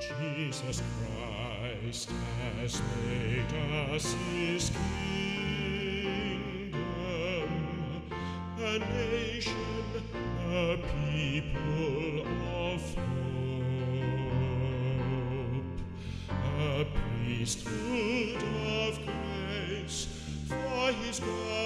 Jesus Christ has made us his kingdom, a nation, a people of hope, a priesthood of grace for his God.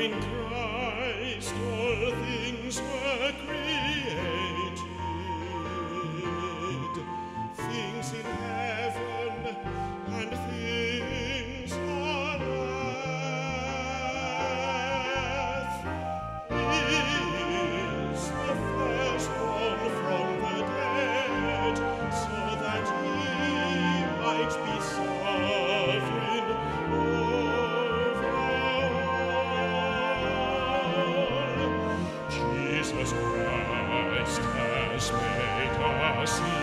in Christ all things were created. I see.